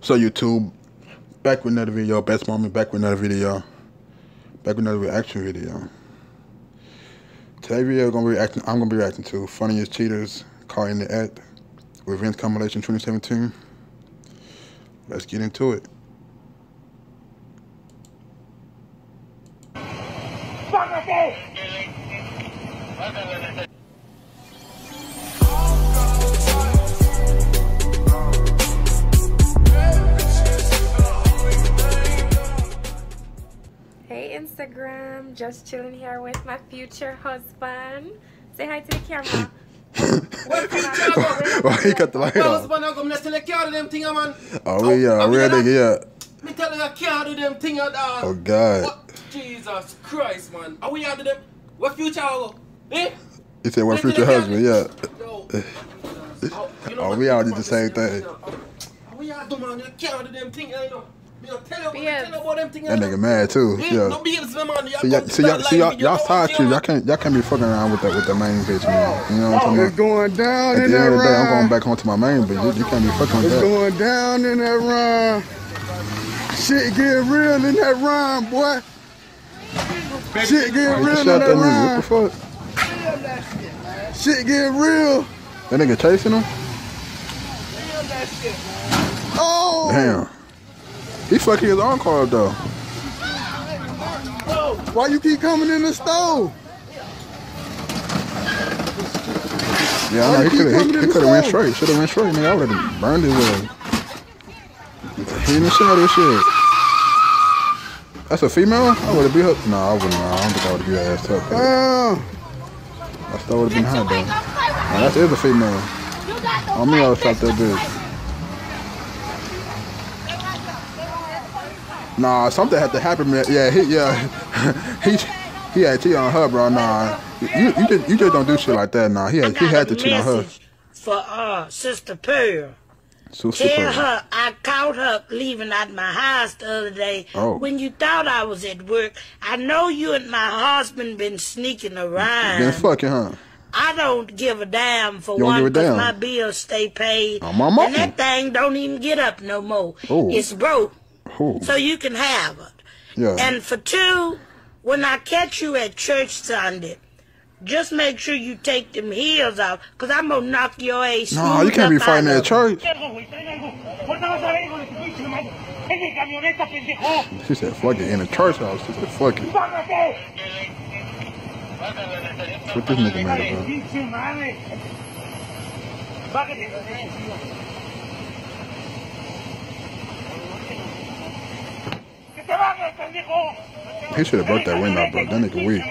So YouTube, back with another video. Best moment, back with another video. Back with another reaction video. Today video gonna be reacting. I'm gonna be reacting to Funniest Cheaters Caught in the Act Revenge Compilation 2017. Let's get into it. Instagram, just chilling here with my future husband. Say hi to the camera. Why he cut the light off? Husband, I'm gonna still carry them thing, man. Oh, yeah, I'm real gonna- nigga, yeah. Me tell you, I can't do them thing at all. Oh, God. What? Jesus Christ, man. Are we out to them? What future I go? Eh? He said, what future husband, yeah. Yo. Oh, you know Oh, we all did the same thing. Are we out to man? You can't do them thing, I know. Me not tell you, me Yes. tell you about them thing, I That nigga mad, too, yeah. No beans, man. You See, y'all, come see, y'all, that see, y'all, y'all side you y'all can't, y'all can't be fucking around with that, with the main bitch, man. Oh. You know what I'm talking It's about? going down At in the that end of the day, I'm going back home to my main bitch. You, you can't be fucking with It's going down in that rhyme. Shit get real in that rhyme, boy. Shit get Get real in that that. What the rhyme. fuck? Shit get real. That nigga chasing him? Oh. Damn. He fucking his own car up, though. Why you keep coming in the stove? Yeah, I know. He could have he, he could have went straight. Should have went straight, nigga. I would have burned his ass. He didn't show this shit. That's a female? I would have beat her. No, I wouldn't. No, I don't think I would have beat her ass up. Damn. I still would have been hot, though. Now, that is a female. On me, I would shot that bitch. Nah, something had to happen, man. Yeah, he, yeah, he, he had cheated on her, bro. Nah, you, you just, you just don't do shit like that. Nah, he had, he had to cheat on her. for uh Sister Pearl. So Tell her I caught her leaving out my house the other day Oh. when you thought I was at work. I know you and my husband been sneaking around. Been fucking, huh? I don't give a damn for one because my bills stay paid. Oh, my. And that thing don't even get up no more. Oh. It's broke. Who? So you can have it. Yeah. And for two, when I catch you at church Sunday, just make sure you take them heels off, because I'm going to knock your ass Nah, you can't be fighting at church. algo, güey, traen algo. Ahorita vas a ver, hijo de tu pinche madre. Es mi camioneta, pendejo. She said, fuck it, in a church house. She said, fuck it. ¡Bájate! What this nigga Hija mad about? He should have broke that window, bro. That nigga weak.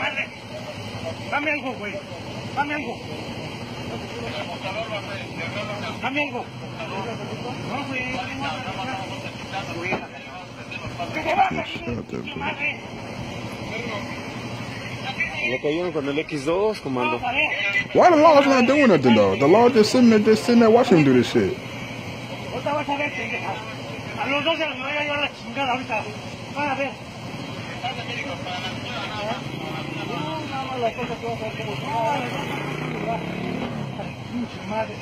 ¿Le cayeron con el X2, comando? Vamos a ver. Why the law's not doing nothing, though? The law just sitting there, just sitting there watching him do this shit. A los dos se los voy a llevar la chingada ahorita. Van a ver. No, nada más la cosa que vas a ver cómo se va. Pinche madre.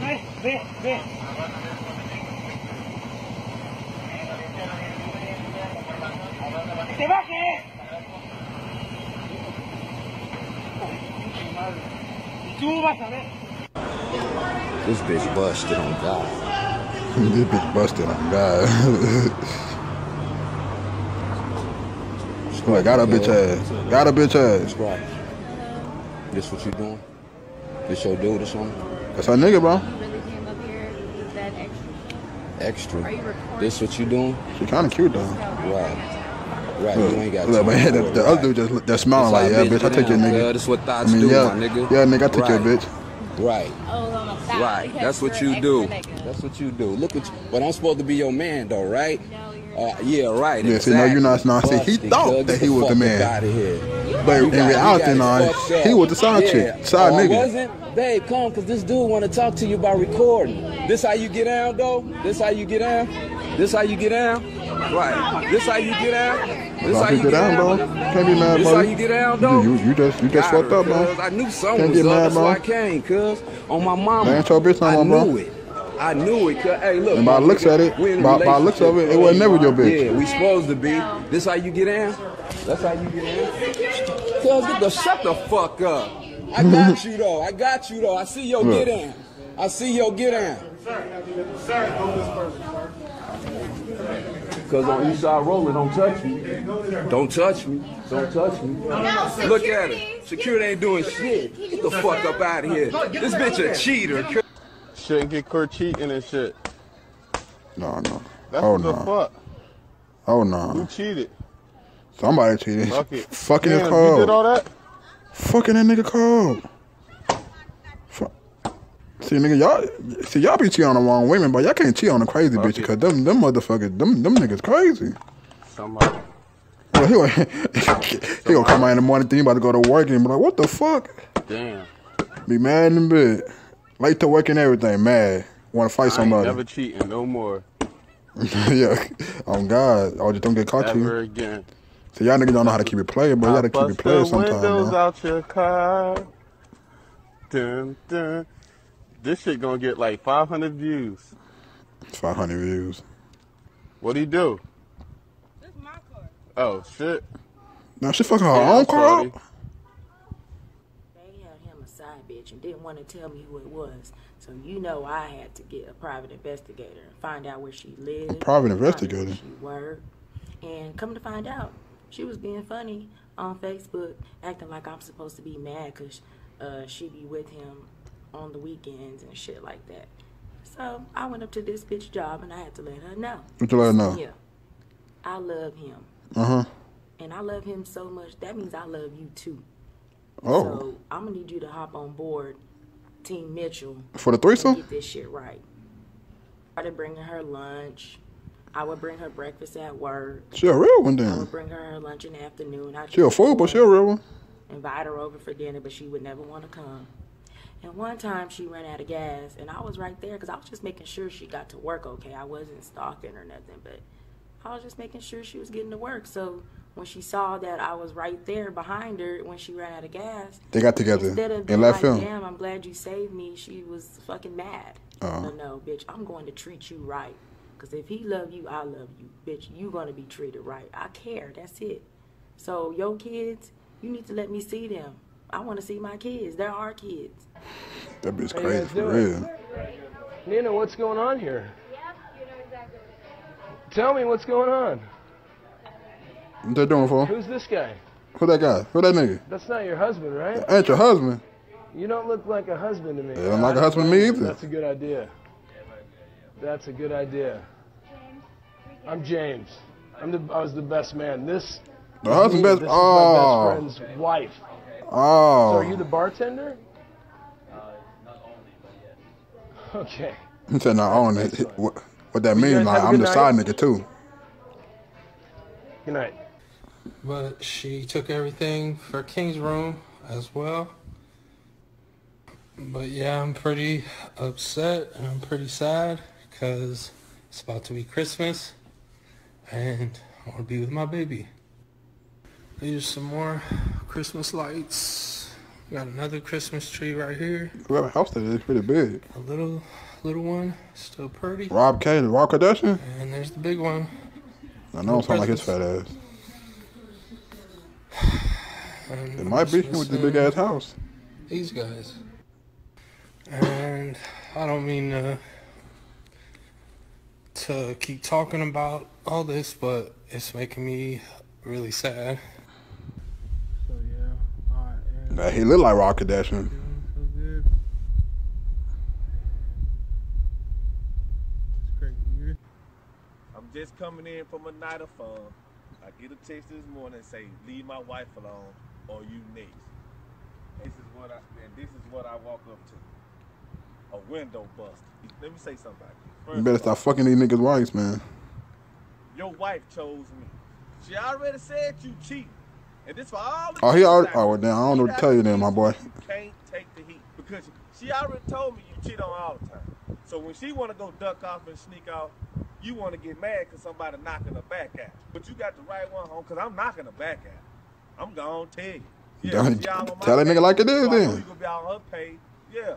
Ve, ve, ve. ¡Que te bajes! Pinche madre. Y tú vas a ver. This bitch busted on God. this bitch busted on God. Like, got a bitch ass. Got a bitch ass. Right. This what you doing? This your dude or something? That's our nigga, bro. really came up here, is that extra? Are you This what you doing? She kind of cute, though. Right. Right, Look, you ain't got look, time man, for the, the right. other dude just look- just smiling like, yeah, bitch, I take your nigga. cuz. That's what I mean, do, yeah, my nigga. yeah, nigga, I take your bitch. Right. Oh, on the side. Right. That's what you're you extra do. nigga. That's what you do. Look at you. But I'm supposed to be your man, though, right? No, you're Uh, yeah, right. Yeah, see, no, you're not- no, see, he thought that he was the man. Out of here. But in reality, got it nah, fucked up. he was the side Yeah. chick, side oh, nigga. wasn't? Babe, come, because this dude want to talk to you about recording. This how you get down, though? This how you get down? This how you get down? Right. This how you get down? This How you get down, bro? Can't be mad, This bro. how you get down, though? You, you, you just, you just fucked up, bro. I knew something Can't was get up. mad, That's bro. why I came, cuz. On my mama. Ain't your bitch no I more, bro. knew it. I knew it. 'cause- Hey, look. And by looks at it, we in a by- by looks of it, it wasn't never your bitch. Yeah, we supposed to be. This how you get in? That's how you get in? Cuz, get the shut the fuck up. I got you though. I got you though. I see your Look. get in. I see your get in. Sir, sir, this Cause on Eastside Roller, don't touch me. Don't touch me. Don't touch me. Look at it. Security ain't doing shit. Get the fuck up out of here. This bitch a cheater. Shouldn't get caught cheating and shit. No, no. That's Oh what the fuck. Oh no. You no. cheated. Somebody cheated. Fuck it. Fucking Damn, is You did all that? Fucking that nigga. Fu- See, nigga, y'all, see, y'all be cheating on the wrong women, but y'all can't cheat on the crazy bitch because them, them motherfuckers, them, them niggas crazy. Somebody. Well, he, gonna- he gonna come out in the morning, think about to go to work and be like, what the fuck? Damn. Be mad in bed. Late to work and everything, mad. Want to fight I ain't somebody. never cheating no more. yeah. On God. I just don't get caught Ever you. again. So y'all niggas don't know how to keep it playing, but y'all gotta keep it playing the sometimes, windows man. out your car. Dun, dun. This shit gonna get like 500 views. 500 views. What'd he do? This my car. Oh shit. Now she fucking her Yeah, own I'm car sorry. up? They had him a side bitch and didn't want to tell me who it was. So you know I had to get a private investigator and find out where she lived. private find where investigator? She worked. And come to find out, she was being funny on Facebook, acting like I'm supposed to be mad because uh, she be with him on the weekends and shit like that. So I went up to this bitch job and I had to let her know. What you let her know? Yeah. I love him. Uh huh. And I love him so much. That means I love you too. Oh. So I'm gonna need you to hop on board Team Mitchell For the threesome? get this shit right. I started bringing her lunch. I would bring her breakfast at work. She a real one I would bring her her lunch in the afternoon. I She a fool, but she a real one. invite her over for dinner, but she would never want to come. And one time she ran out of gas, and I was right there because I was just making sure she got to work okay. I wasn't stalking or nothing, but I was just making sure she was getting to work. So when she saw that I was right there behind her when she ran out of gas, They got together instead of and being left like, him. "Damn, I'm glad you saved me," she was fucking mad. Uh-huh. Oh. No, no, bitch, I'm going to treat you right. Cause if he love you, I love you, bitch. You gonna be treated right. I care. That's it. So your kids, you need to let me see them. I want to see my kids. They're our kids. That bitch crazy for doing? real. Nina, what's going on here? Yep, you know exactly Tell me what's going on. What they doing for? Who's this guy? Who that guy? Who that nigga? That's not your husband, right? Ain't your husband. You don't look like a husband to me. Yeah, I'm like a husband to me either. That's a good idea. That's a good idea. I'm James. I'm the, I was the best man. This. The is husband me. best- This oh. is my best oh. friend's wife. Oh. So Oh. are you the bartender? Uh, okay. He said not on it. What, what that means, like, I'm the side nigga too. Good night. But she took everything for King's room as well. But yeah, I'm pretty upset and I'm pretty sad because it's about to be Christmas and I want to be with my baby. Here's some more Christmas lights. Got another Christmas tree right here. Whoever house that is pretty big. A little, little one, still pretty. Rob K, Rob Kardashian? And there's the big one. I know, sound like his fat ass. And It might be Christmas with the big ass house. These guys. And I don't mean to, to keep talking about all this, but it's making me really sad. So yeah, I am Nah, he look like Rob Kardashian. doing so good. It's great year. I'm just coming in from a night of fun. I get a text this morning and say, leave my wife alone or you next. This is what I and this is what I walk up to. A window buster. Let me say something this. You better stop fucking these niggas' wives, man. Your wife chose me. She already said you cheat. And this for all the Oh, he already. Oh, well, damn, I don't know what to tell you then, my boy. You can't take the heat because she already told me you cheat on all the time. So when she want to go duck off and sneak off, you want to get mad because somebody knocking her back at you. But you got the right one home because I'm knocking her back at you. I'm gonna tell you. Don't- on my tell that nigga like it is so then. You gonna be on her page. Yeah.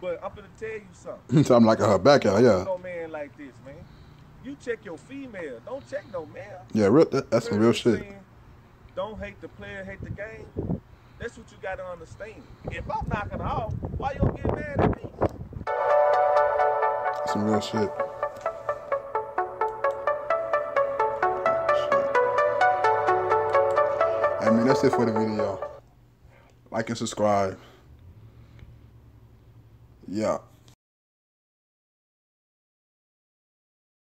But I'm gonna tell you something. so I'm like her back out, yeah. No man like this, man. You check your female. Don't check no male. Yeah, real, that, that's some real shit. saying? Don't hate the player, hate the game. That's what you gotta understand. If I'm knocking off, why you don't get mad at me? Some real shit. I mean, that's it for the video. Like and subscribe. Yeah.